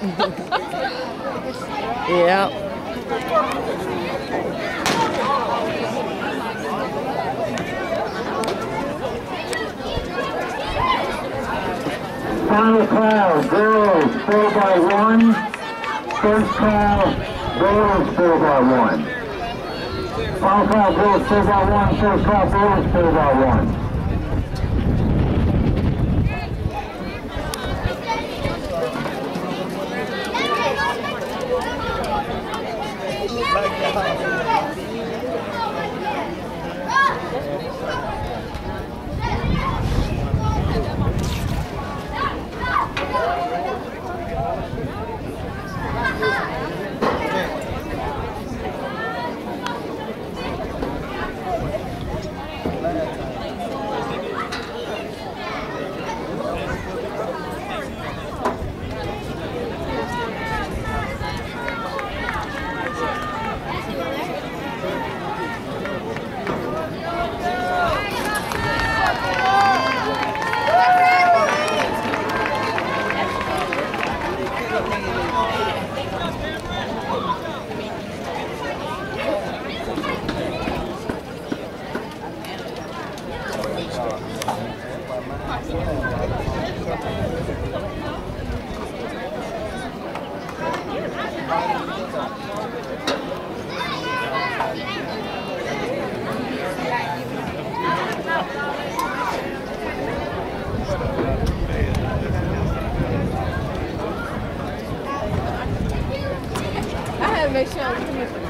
Yep. Final call, girls four by one. First call, boys four by one. Final call, girls four by one. First call, boys four by one. 没事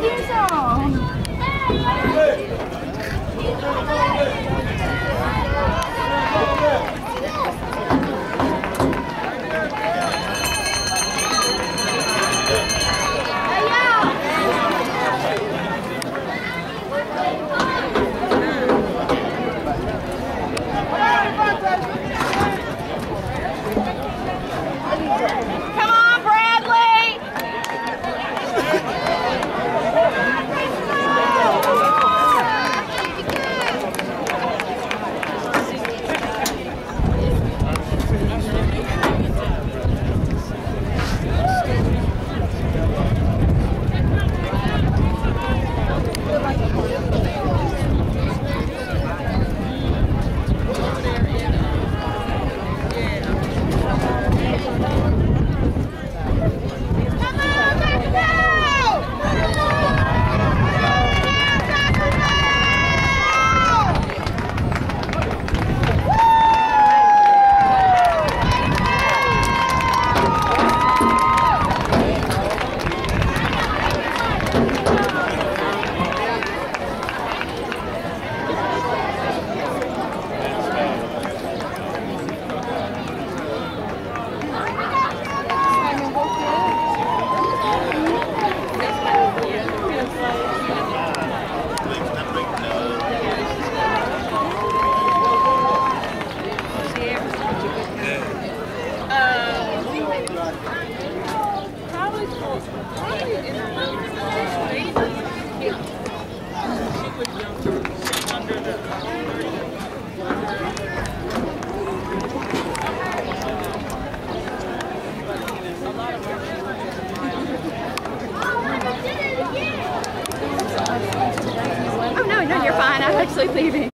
先生。